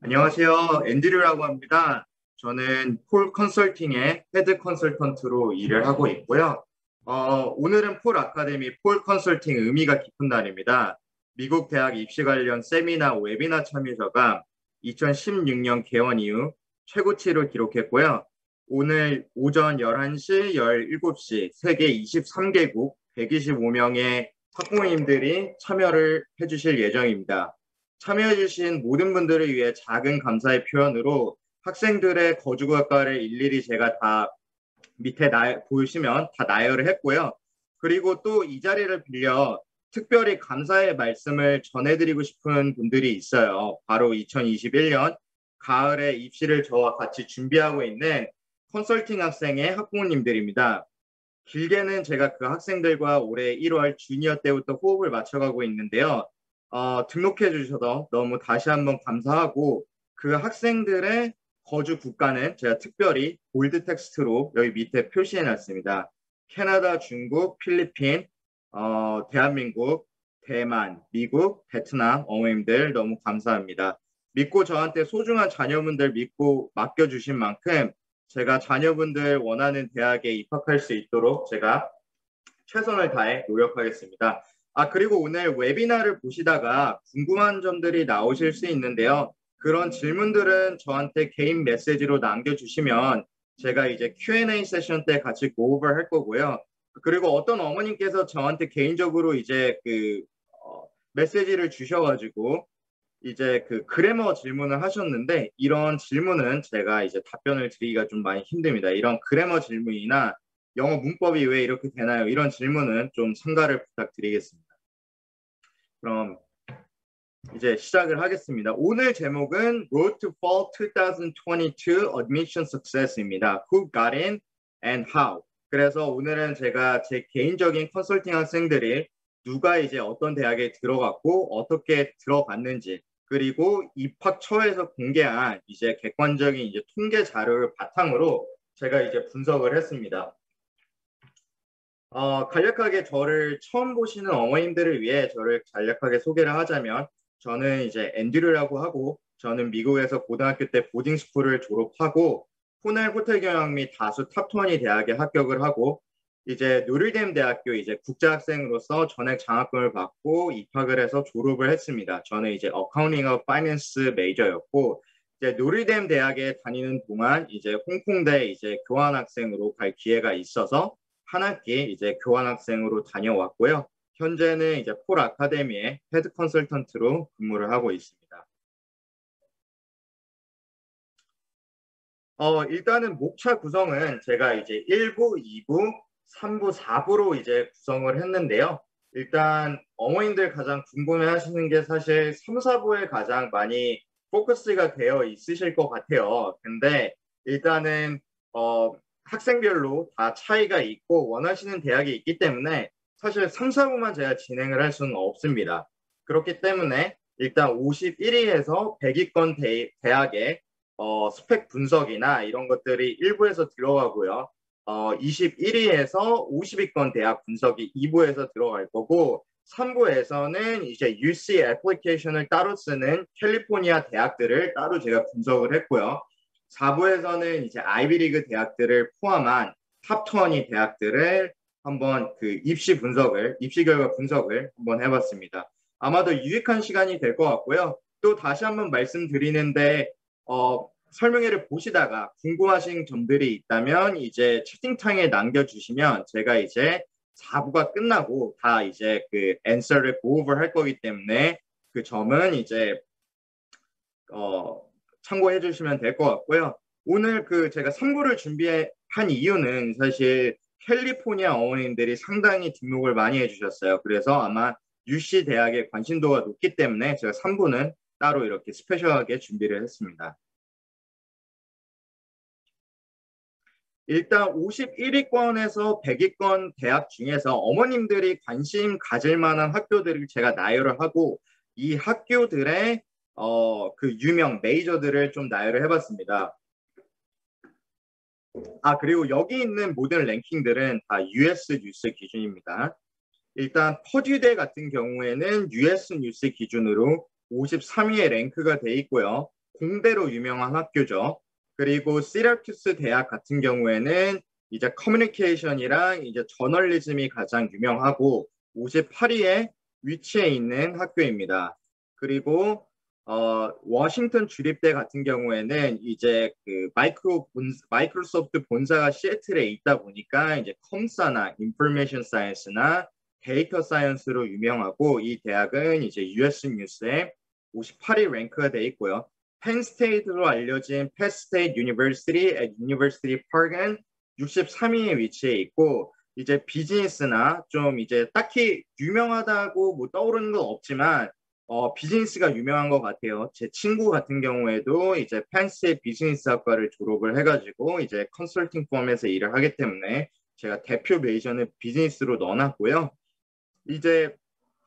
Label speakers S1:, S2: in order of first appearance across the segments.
S1: 안녕하세요. 앤드류라고 합니다. 저는 폴 컨설팅의 head 컨설턴트로 일을 하고 있고요. 어, 오늘은 폴 아카데미 폴 컨설팅 의미가 깊은 날입니다. 미국 대학 입시 관련 세미나 웨비나 참여자가 2016년 개원 이후 최고치를 기록했고요. 오늘 오전 11시, 17시 세계 23개국 125명의 학부모님들이 참여를 해주실 예정입니다. 참여해주신 모든 분들을 위해 작은 감사의 표현으로 학생들의 거주국가를 일일이 제가 다 밑에 나, 보시면 다 나열을 했고요. 그리고 또 이 자리를 빌려 특별히 감사의 말씀을 전해드리고 싶은 분들이 있어요. 바로 2021년 가을에 입시를 저와 같이 준비하고 있는 컨설팅 학생의 학부모님들입니다. 길게는 제가 그 학생들과 올해 1월 주니어 때부터 호흡을 맞춰가고 있는데요. 어, 등록해 주셔서 너무 다시 한번 감사하고 그 학생들의 거주 국가는 제가 특별히 볼드 텍스트로 여기 밑에 표시해 놨습니다. 캐나다, 중국, 필리핀, 어, 대한민국, 대만, 미국, 베트남 어머님들 너무 감사합니다. 믿고 저한테 소중한 자녀분들 믿고 맡겨주신 만큼 제가 자녀분들 원하는 대학에 입학할 수 있도록 제가 최선을 다해 노력하겠습니다. 아, 그리고 오늘 웨비나를 보시다가 궁금한 점들이 나오실 수 있는데요. 그런 질문들은 저한테 개인 메시지로 남겨주시면 제가 이제 Q&A 세션 때 같이 고오버 할 거고요. 그리고 어떤 어머님께서 저한테 개인적으로 이제 그 어, 메시지를 주셔가지고 이제 그 그래머 질문을 하셨는데 이런 질문은 제가 이제 답변을 드리기가 좀 많이 힘듭니다. 이런 그래머 질문이나 영어 문법이 왜 이렇게 되나요? 이런 질문은 좀 참가를 부탁드리겠습니다. 그럼 이제 시작을 하겠습니다. 오늘 제목은 Road to Fall 2022 Admission Success입니다. Who got in and how? 그래서 오늘은 제가 제 개인적인 컨설팅 학생들이 누가 이제 어떤 대학에 들어갔고 어떻게 들어갔는지 그리고 입학처에서 공개한 이제 객관적인 이제 통계 자료를 바탕으로 제가 이제 분석을 했습니다. 어, 간략하게 저를 처음 보시는 어머님들을 위해 저를 간략하게 소개를 하자면 저는 이제 앤드류라고 하고 저는 미국에서 고등학교 때 boarding school을 졸업하고 코넬 호텔 경영 및 다수 top20 대학에 합격을 하고 이제 노터데임 대학교 이제 국제학생으로서 전액 장학금을 받고 입학을 해서 졸업을 했습니다. 저는 이제 accounting 어 finance major였고 이제 노터데임 대학에 다니는 동안 이제 홍콩대 이제 교환학생으로 갈 기회가 있어서 한 학기 이제 교환학생으로 다녀왔고요. 현재는 이제 폴 아카데미의 head 컨설턴트로 근무를 하고 있습니다. 어, 일단은 목차 구성은 제가 이제 1부, 2부, 3부, 4부로 이제 구성을 했는데요. 일단 어머님들 가장 궁금해 하시는 게 사실 3, 4부에 가장 많이 포커스가 되어 있으실 것 같아요. 근데 일단은 어, 학생별로 다 차이가 있고 원하시는 대학이 있기 때문에 사실 3, 4부만 제가 진행을 할 수는 없습니다. 그렇기 때문에 일단 51위에서 100위권 대, 대학의 어, 스펙 분석이나 이런 것들이 1부에서 들어가고요. 어, 21위에서 50위권 대학 분석이 2부에서 들어갈 거고 3부에서는 이제 UC application을 따로 쓰는 캘리포니아 대학들을 따로 제가 분석을 했고요. 4부에서는 이제 아이비리그 대학들을 포함한 top20 대학들을 한번 그 입시 분석을, 입시 결과 분석을 한번 해봤습니다. 아마도 유익한 시간이 될 것 같고요. 또 다시 한번 말씀드리는데, 어, 설명회를 보시다가 궁금하신 점들이 있다면 이제 채팅창에 남겨주시면 제가 이제 4부가 끝나고 다 이제 그 앤서를 고오버 할 거기 때문에 그 점은 이제 어 참고해 주시면 될 것 같고요. 오늘 그 제가 3부를 준비한 이유는 사실 캘리포니아 어머님들이 상당히 등록을 많이 해주셨어요. 그래서 아마 UC 대학의 관심도가 높기 때문에 제가 3부는 따로 이렇게 스페셜하게 준비를 했습니다. 일단 51위권에서 100위권 대학 중에서 어머님들이 관심 가질 만한 학교들을 제가 나열을 하고 이 학교들의 어, 그 유명 메이저들을 좀 나열을 해봤습니다. 아 그리고 여기 있는 모든 랭킹들은 다 US 뉴스 기준입니다. 일단 퍼듀대 같은 경우에는 US 뉴스 기준으로 53위에 랭크가 돼 있고요. 공대로 유명한 학교죠. 그리고 시라큐스 대학 같은 경우에는 이제 커뮤니케이션이랑 이제 저널리즘이 가장 유명하고 58위에 위치해 있는 학교입니다. 그리고 어, 워싱턴 주립대 같은 경우에는 이제 그 마이크로 본, 마이크로소프트 본사가 시애틀에 있다 보니까 이제 컴사나 information science나 data science로 유명하고 이 대학은 이제 US 뉴스에 58위 랭크가 돼 있고요. Penn State로 알려진 Penn State University at University Park는 63위에 위치해 있고 이제 비즈니스나 좀 이제 딱히 유명하다고 뭐 떠오르는 건 없지만 어, 비즈니스가 유명한 것 같아요. 제 친구 같은 경우에도 이제 Penn State 비즈니스 학과를 졸업을 해가지고 이제 컨설팅 firm에서 일을 하기 때문에 제가 대표 major는 비즈니스로 넣어놨고요. 이제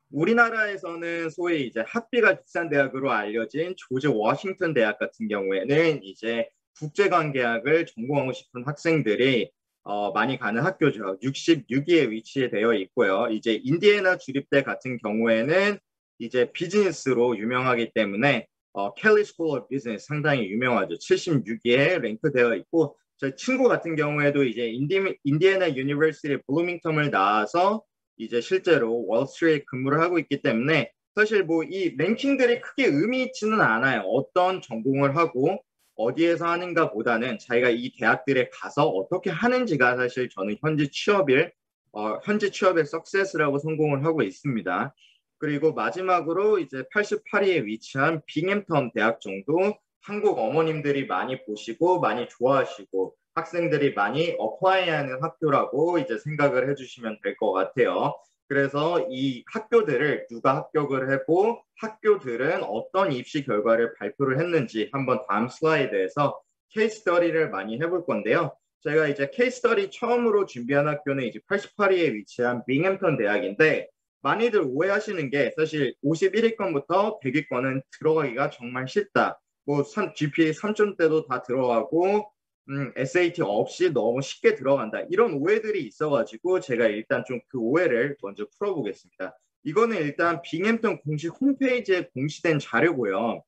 S1: 우리나라에서는 소위 이제 학비가 비싼 대학으로 알려진 조지 워싱턴 대학 같은 경우에는 이제 국제관계학을 전공하고 싶은 학생들이 어, 많이 가는 학교죠. 66위에 위치되어 있고요. 이제 인디애나 주립대 같은 경우에는 이제 비즈니스로 유명하기 때문에 어, Kelley School of Business 상당히 유명하죠. 76위에 랭크되어 있고 제 친구 같은 경우에도 이제 인디, Indiana University Bloomington을 나와서 이제 실제로 월스트리트에 근무를 하고 있기 때문에 사실 뭐 이 랭킹들이 크게 의미 있지는 않아요. 어떤 전공을 하고 어디에서 하는가 보다는 자기가 이 대학들에 가서 어떻게 하는지가 사실 저는 현재 취업일 어, 현재 취업의 석세스라고 성공을 하고 있습니다. 그리고 마지막으로 이제 88위에 위치한 빙햄턴 대학 정도 한국 어머님들이 많이 보시고 많이 좋아하시고 학생들이 많이 어플라이하는 학교라고 이제 생각을 해주시면 될 것 같아요. 그래서 이 학교들을 누가 합격을 했고 학교들은 어떤 입시 결과를 발표를 했는지 한번 다음 슬라이드에서 케이스 스터디를 많이 해볼 건데요. 제가 이제 케이스 스터디 처음으로 준비한 학교는 이제 88위에 위치한 빙햄턴 대학인데 많이들 오해하시는 게 사실 51위권부터 100위권은 들어가기가 정말 쉽다. 뭐 GPA 3점대도 다 들어가고 음, SAT 없이 너무 쉽게 들어간다. 이런 오해들이 있어가지고 제가 일단 좀 그 오해를 먼저 풀어보겠습니다. 이거는 일단 빙햄턴 공식 홈페이지에 공시된 자료고요.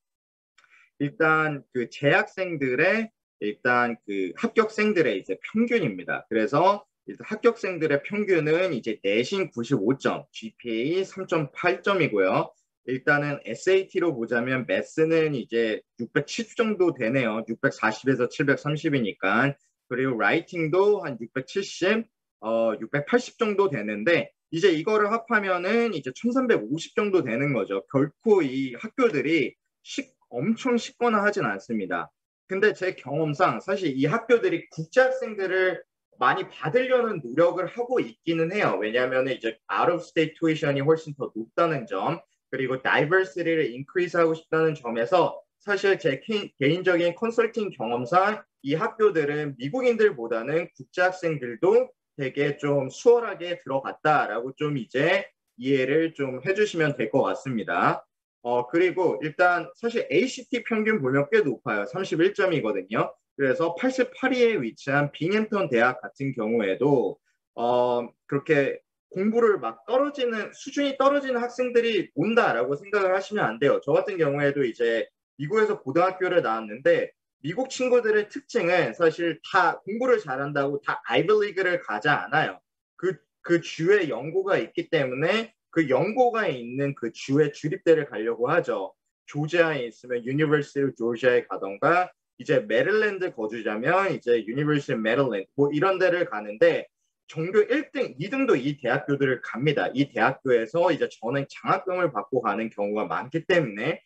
S1: 일단 그 재학생들의 일단 그 합격생들의 이제 평균입니다. 그래서 합격생들의 평균은 이제 내신 95점, GPA 3.8점이고요. 일단은 SAT로 보자면 매스는 이제 670 정도 되네요. 640에서 730이니까. 그리고 라이팅도 한 670, 어, 680 정도 되는데 이제 이거를 합하면은 이제 1350 정도 되는 거죠. 결코 이 학교들이 식, 엄청 쉽거나 하진 않습니다. 근데 제 경험상 사실 이 학교들이 국제 학생들을 많이 받으려는 노력을 하고 있기는 해요. 왜냐하면 이제 out of state tuition이 훨씬 더 높다는 점. 그리고 다이버시티를 인크리스하고 싶다는 점에서 사실 제 개인적인 컨설팅 경험상 이 학교들은 미국인들보다는 국제 학생들도 되게 좀 수월하게 들어갔다라고 좀 이제 이해를 좀 해주시면 될 것 같습니다. 어, 그리고 일단 사실 ACT 평균 보면 꽤 높아요. 31점이거든요. 그래서 88위에 위치한 빙햄턴 대학 같은 경우에도 어, 그렇게 공부를 막 떨어지는 수준이 떨어지는 학생들이 온다라고 생각을 하시면 안 돼요. 저 같은 경우에도 이제 미국에서 고등학교를 나왔는데 미국 친구들의 특징은 사실 다 공부를 잘한다고 다 아이비리그를 가지 않아요. 그, 그 주에 연고가 있기 때문에 그 연고가 있는 그 주의 주립대를 가려고 하죠. 조지아에 있으면 유니버시티 조지아에 가던가 이제 메릴랜드 거주자면 이제 University Maryland 뭐 이런 데를 가는데 전교 1등, 2등도 이 대학교들을 갑니다. 이 대학교에서 이제 전액 장학금을 받고 가는 경우가 많기 때문에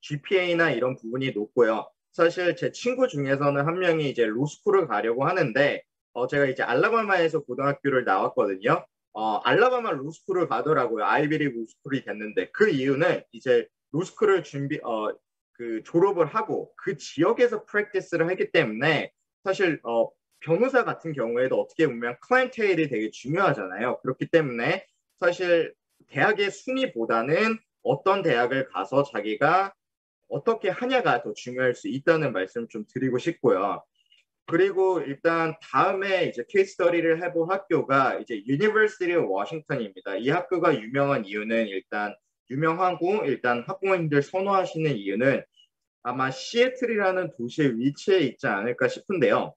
S1: GPA나 이런 부분이 높고요. 사실 제 친구 중에서는 한 명이 이제 로스쿨을 가려고 하는데 어, 제가 이제 알라바마에서 고등학교를 나왔거든요. 어, 알라바마 로스쿨을 가더라고요. 아이비리 로스쿨이 됐는데 그 이유는 이제 로스쿨을 준비 어, 그 졸업을 하고 그 지역에서 프랙티스를 하기 때문에 사실 어, 변호사 같은 경우에도 어떻게 보면 클라이언테일이 되게 중요하잖아요. 그렇기 때문에 사실 대학의 순위보다는 어떤 대학을 가서 자기가 어떻게 하냐가 더 중요할 수 있다는 말씀 좀 드리고 싶고요. 그리고 일단 다음에 이제 케이스 스터디를 해본 학교가 이제 University Washington입니다. 이 학교가 유명한 이유는 일단 유명하고 일단 학부모님들 선호하시는 이유는 아마 시애틀이라는 도시에 위치해 있지 않을까 싶은데요.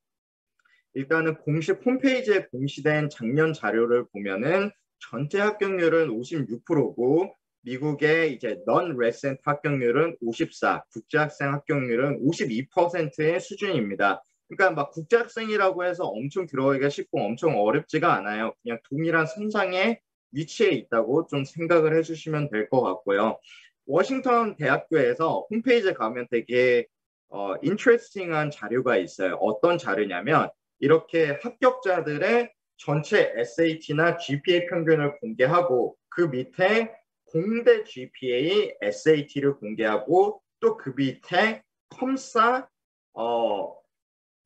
S1: 일단은 공식 홈페이지에 공시된 작년 자료를 보면은 전체 합격률은 56%고 미국의 이제 non resident 합격률은 54, 국제학생 합격률은 52%의 수준입니다. 그러니까 막 국제학생이라고 해서 엄청 들어가기가 쉽고 엄청 어렵지가 않아요. 그냥 동일한 선상에 위치해 있다고 좀 생각을 해주시면 될 것 같고요. 워싱턴 대학교에서 홈페이지에 가면 되게 어, 인트레스팅한 자료가 있어요. 어떤 자료냐면 이렇게 합격자들의 전체 SAT나 GPA 평균을 공개하고 그 밑에 공대 GPA, SAT를 공개하고 또 그 밑에 컴사 어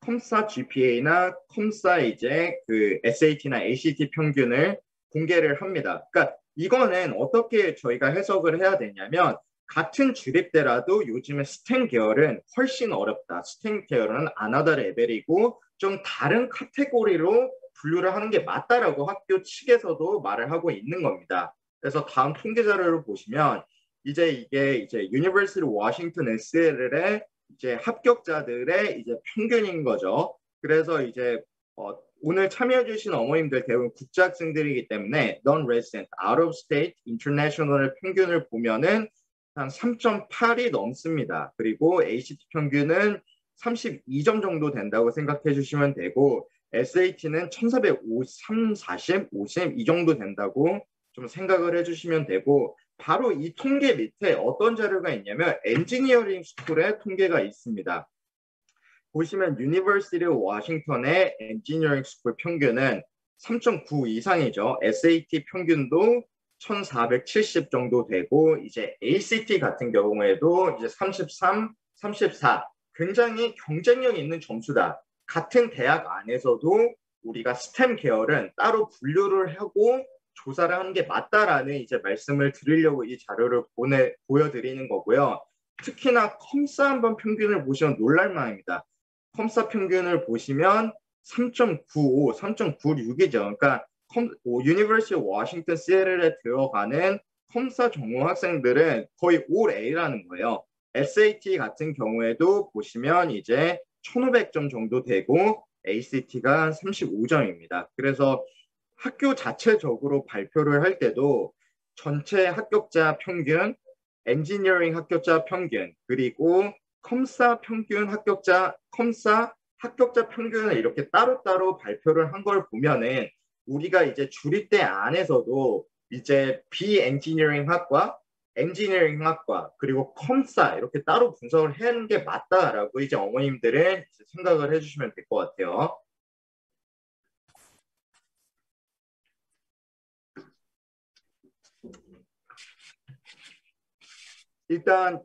S1: 컴사 GPA나 컴사 이제 그 SAT나 ACT 평균을 공개를 합니다. 그러니까 이거는 어떻게 저희가 해석을 해야 되냐면 같은 주립대라도 요즘에 STEM 계열은 훨씬 어렵다. STEM 계열은 another level이고 좀 다른 카테고리로 분류를 하는 게 맞다라고 학교 측에서도 말을 하고 있는 겁니다. 그래서 다음 통계 자료를 보시면 이제 이게 이제 University Washington 시애틀의 이제 합격자들의 이제 평균인 거죠. 그래서 이제 어, 오늘 참여해주신 어머님들 대부분 국제학생들이기 때문에 non-resident, out of state, international의 평균을 보면은 한 3.8이 넘습니다. 그리고 ACT 평균은 32점 정도 된다고 생각해 주시면 되고 SAT는 1453, 40, 50 이 정도 된다고 좀 생각을 해 주시면 되고 바로 이 통계 밑에 어떤 자료가 있냐면 엔지니어링 스쿨의 통계가 있습니다. 보시면 University Washington의 엔지니어링 스쿨 평균은 3.9 이상이죠. SAT 평균도 1470 정도 되고 이제 ACT 같은 경우에도 이제 33, 34 굉장히 경쟁력 있는 점수다. 같은 대학 안에서도 우리가 STEM 계열은 따로 분류를 하고 조사를 하는 게 맞다라는 이제 말씀을 드리려고 이 자료를 보내 보여드리는 거고요. 특히나 컴사 한번 평균을 보시면 놀랄만합니다. 컴사 평균을 보시면 3.95, 3.96이죠. 그러니까 컴, University Washington 시애틀에 들어가는 컴사 전공 학생들은 거의 all A라는 거예요. SAT 같은 경우에도 보시면 이제 1500점 정도 되고 ACT가 35점입니다. 그래서 학교 자체적으로 발표를 할 때도 전체 합격자 평균, 엔지니어링 합격자 평균, 그리고 컴사 평균 합격자, 컴사 합격자 평균을 이렇게 따로따로 발표를 한 걸 보면은 우리가 이제 주립대 안에서도 이제 비엔지니어링 학과, 엔지니어링 학과, 그리고 컴사 이렇게 따로 분석을 하는 게 맞다라고 이제 어머님들은 생각을 해주시면 될 것 같아요. 일단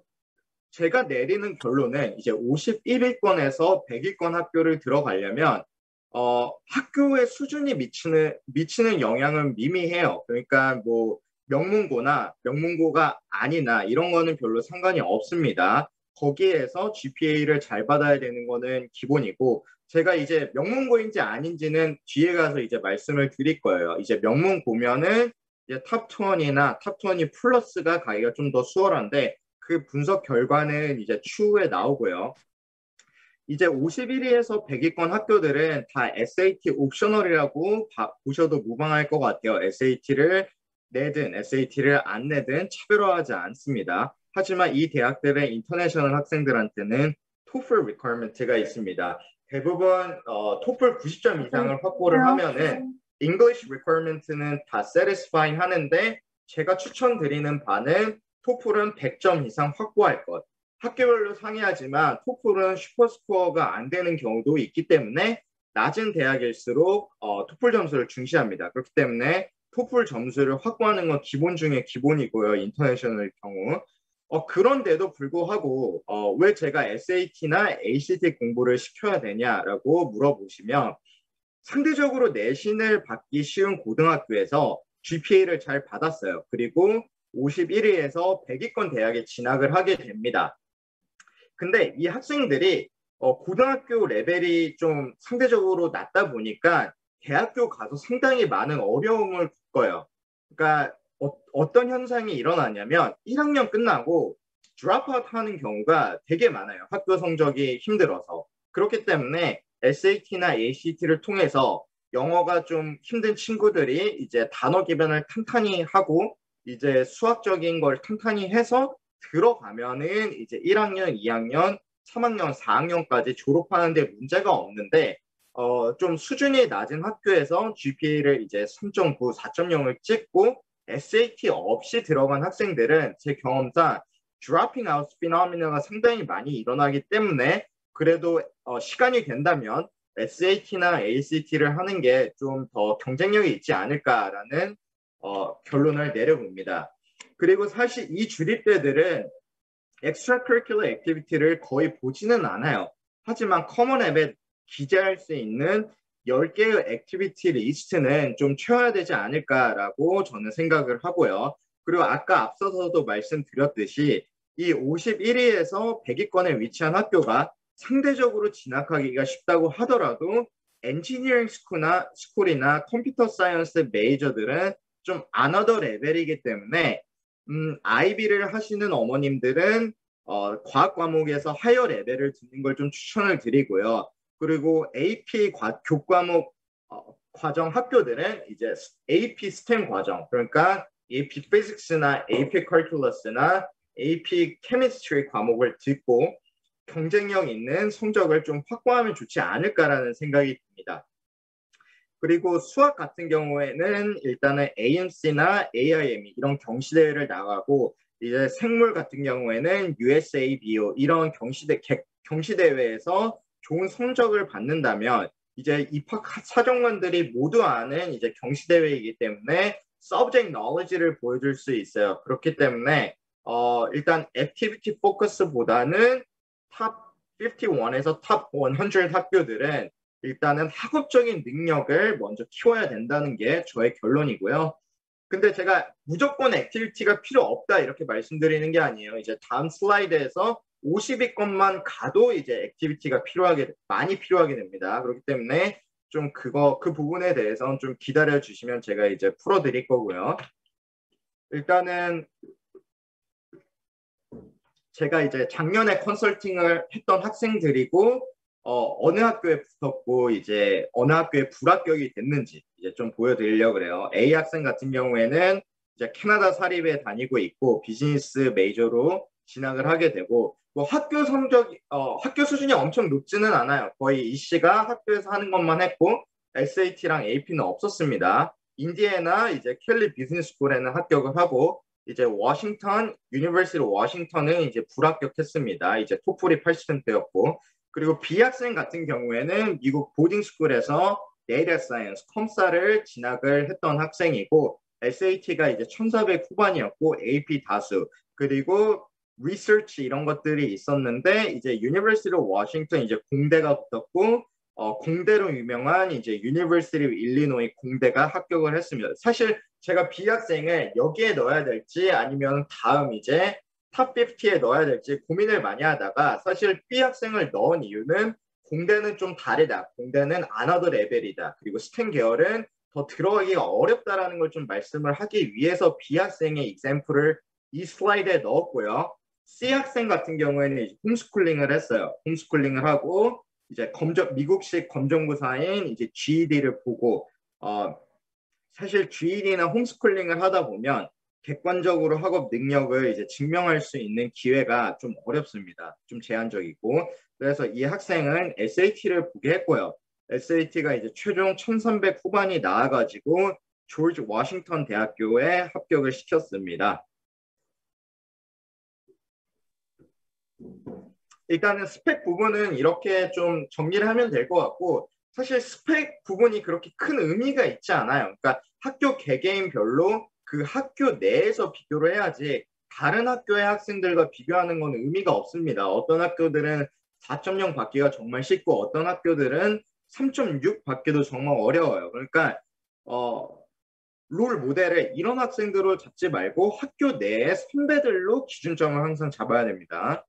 S1: 제가 내리는 결론은 이제 51위권에서 100위권 학교를 들어가려면 어, 학교의 수준이 미치는 미치는 영향은 미미해요. 그러니까 뭐 명문고나 명문고가 아니나 이런 거는 별로 상관이 없습니다. 거기에서 GPA를 잘 받아야 되는 거는 기본이고 제가 이제 명문고인지 아닌지는 뒤에 가서 이제 말씀을 드릴 거예요. 이제 명문고면은 이제 top20이나 top20 플러스가 가기가 좀 더 수월한데 그 분석 결과는 이제 추후에 나오고요. 이제 51위에서 100위권 학교들은 다 SAT 옵셔널이라고 바, 보셔도 무방할 것 같아요. SAT를 내든 SAT를 안 내든 차별화하지 않습니다. 하지만 이 대학들의 인터내셔널 학생들한테는 TOEFL requirement가 있습니다. 대부분 어, TOEFL 90점 이상을 확보를 하면은 English requirement는 다 satisfy 하는데 제가 추천드리는 바는 토플은 100점 이상 확보할 것. 학교별로 상이하지만 토플은 슈퍼스코어가 안 되는 경우도 있기 때문에 낮은 대학일수록 어, 토플 점수를 중시합니다. 그렇기 때문에 토플 점수를 확보하는 건 기본 중에 기본이고요. international 경우. 어, 그런데도 불구하고 어, 왜 제가 SAT나 ACT 공부를 시켜야 되냐라고 물어보시면 상대적으로 내신을 받기 쉬운 고등학교에서 GPA를 잘 받았어요. 그리고 51위에서 100위권 대학에 진학을 하게 됩니다. 근데 이 학생들이 어, 고등학교 레벨이 좀 상대적으로 낮다 보니까 대학교 가서 상당히 많은 어려움을 겪어요. 그러니까 어, 떤 현상이 일어나냐면 1학년 끝나고 드랍아웃 하는 경우가 되게 많아요. 학교 성적이 힘들어서. 그렇기 때문에 SAT나 ACT를 통해서 영어가 좀 힘든 친구들이 이제 단어 기변을 탄탄히 하고 이제 수학적인 걸 탄탄히 해서 들어가면은 이제 1학년, 2학년, 3학년, 4학년까지 졸업하는데 문제가 없는데 어, 좀 수준이 낮은 학교에서 GPA를 이제 3.9, 4.0을 찍고 SAT 없이 들어간 학생들은 제 경험상 dropping out 피노미나가 상당히 많이 일어나기 때문에 그래도 어, 시간이 된다면 SAT나 ACT를 하는 게 좀 더 경쟁력이 있지 않을까라는 어, 결론을 내려봅니다. 그리고 사실 이 주립대들은 extracurricular activity를 거의 보지는 않아요. 하지만 Common App에 기재할 수 있는 10개의 activity 리스트는 좀 채워야 되지 않을까라고 저는 생각을 하고요. 그리고 아까 앞서서도 말씀드렸듯이 이 51위에서 100위권에 위치한 학교가 상대적으로 진학하기가 쉽다고 하더라도 engineering school이나, school이나 computer science major들은 좀 another level이기 때문에 음, IB를 하시는 어머님들은 어, 과학 과목에서 higher level을 듣는 걸 좀 추천을 드리고요. 그리고 AP 과, 교과목 어, 과정 학교들은 이제 AP STEM 과정 그러니까 AP Physics나 AP Calculus나 AP Chemistry 과목을 듣고 경쟁력 있는 성적을 좀 확보하면 좋지 않을까라는 생각이 듭니다. 그리고 수학 같은 경우에는 일단은 AMC나 AIME 이런 경시대회를 나가고 이제 생물 같은 경우에는 USABO 이런 경시대 경시대회에서 좋은 성적을 받는다면 이제 입학 사정관들이 모두 아는 이제 경시대회이기 때문에 subject knowledge를 보여줄 수 있어요. 그렇기 때문에 어, 일단 activity focus보다는 top 51에서 top 100 학교들은 일단은 학업적인 능력을 먼저 키워야 된다는 게 저의 결론이고요. 근데 제가 무조건 activity가 필요 없다 이렇게 말씀드리는 게 아니에요. 이제 다음 슬라이드에서 50위권만 가도 이제 activity가 필요하게 많이 필요하게 됩니다. 그렇기 때문에 좀 그거 그 부분에 대해서는 좀 기다려 주시면 제가 이제 풀어 드릴 거고요. 일단은 제가 이제 작년에 컨설팅을 했던 학생들이고 어, 어느 학교에 붙었고 이제 어느 학교에 불합격이 됐는지 이제 좀 보여드리려고 그래요. A 학생 같은 경우에는 이제 캐나다 사립에 다니고 있고 비즈니스 메이저로 진학을 하게 되고 뭐 학교 성적 어, 학교 수준이 엄청 높지는 않아요. 거의 이 씨가 학교에서 하는 것만 했고 SAT랑 AP는 없었습니다. 인디애나 이제 켈리 비즈니스 스쿨에는 합격을 하고 이제 워싱턴 유니버시티 워싱턴은 이제 불합격했습니다. 이제 토플이 80점대였고 그리고 B 학생 같은 경우에는 미국 boarding school에서 data science 컴사를 진학을 했던 학생이고 SAT가 이제 1400 후반이었고 AP 다수 그리고 리서치 이런 것들이 있었는데 이제 유니버시티 워싱턴 이제 공대가 붙었고 어, 공대로 유명한 이제 유니버시티 일리노이 공대가 합격을 했습니다. 사실 제가 B 학생을 여기에 넣어야 될지 아니면 다음 이제 top 50에 넣어야 될지 고민을 많이 하다가 사실 B 학생을 넣은 이유는 공대는 좀 다르다. 공대는 another level이다. 그리고 STEM 계열은 더 들어가기가 어렵다라는 걸 좀 말씀을 하기 위해서 B 학생의 example을 이 슬라이드에 넣었고요. C 학생 같은 경우에는 홈스쿨링을 했어요. 홈스쿨링을 하고 이제 검정 미국식 검정고사인 이제 GED를 보고 어 사실 GED나 홈스쿨링을 하다 보면 객관적으로 학업 능력을 이제 증명할 수 있는 기회가 좀 어렵습니다. 좀 제한적이고 그래서 이 학생은 SAT를 보게 했고요. SAT가 이제 최종 1300 후반이 나와가지고 조지 워싱턴 대학교에 합격을 시켰습니다. 일단은 스펙 부분은 이렇게 좀 정리를 하면 될 것 같고 사실 스펙 부분이 그렇게 큰 의미가 있지 않아요. 그러니까 학교 개개인별로 그 학교 내에서 비교를 해야지 다른 학교의 학생들과 비교하는 건 의미가 없습니다. 어떤 학교들은 4.0 받기가 정말 쉽고 어떤 학교들은 3.6 받기도 정말 어려워요. 그러니까 어, 롤 모델을 이런 학생들을 잡지 말고 학교 내의 선배들로 기준점을 항상 잡아야 됩니다.